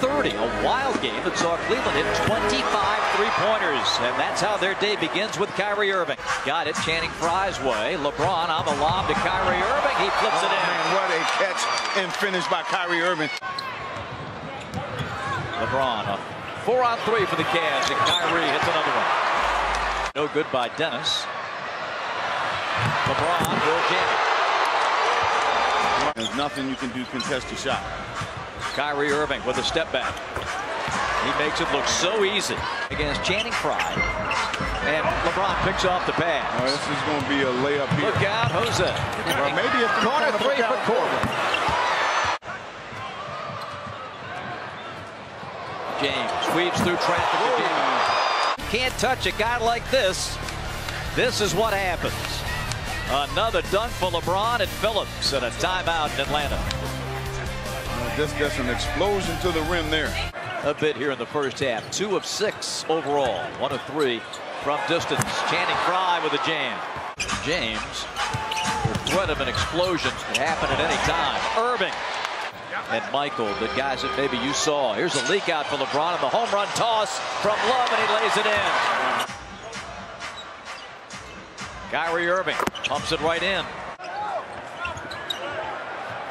30. A wild game that saw Cleveland hit 25 three-pointers. And that's how their day begins with Kyrie Irving. Got it Channing Frye's way. LeBron on the lob to Kyrie Irving. He flips oh, it in. Man, what a catch and finish by Kyrie Irving. LeBron, a four on three for the Cavs, and Kyrie hits another one. No good by Dennis. LeBron will jam it. There's nothing you can do contest a shot. Kyrie Irving with a step back. He makes it look so easy against Channing Frye. And LeBron picks off the pass. Oh, this is going to be a layup here. Look out, Jose. Well, maybe a corner three for Korver. James weaves through traffic again. Oh. Can't touch a guy like this. This is what happens. Another dunk for LeBron and Phillips and a timeout in Atlanta. Just, just an explosion to the rim there. A bit here in the first half. Two of six overall. One of three from distance. Channing Frye with a jam. James, the threat of an explosion can happen at any time. Irving and Michael, the guys that maybe you saw. Here's a leak out for LeBron and the home run toss from Love, and he lays it in. Kyrie Irving pumps it right in.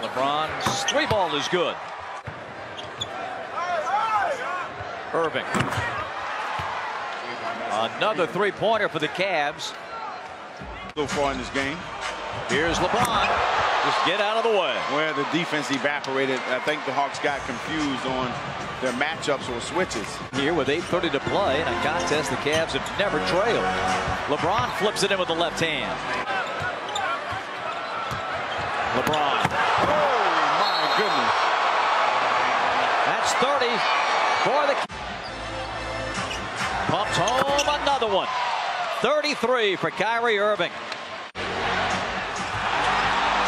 LeBron's three ball is good. Irving. Another three-pointer for the Cavs. So far in this game. Here's LeBron. Just get out of the way. Where the defense evaporated. I think the Hawks got confused on their matchups or switches. Here with 8.30 to play in a contest the Cavs have never trailed. LeBron flips it in with the left hand. LeBron. Oh, my goodness. That's 30 for the Pumps home another one. 33 for Kyrie Irving.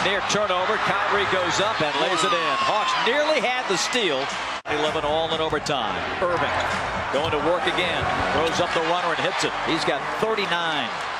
Near turnover, Kyrie goes up and lays it in. Hawks nearly had the steal. 11 all in overtime. Irving going to work again. Throws up the runner and hits it. He's got 39.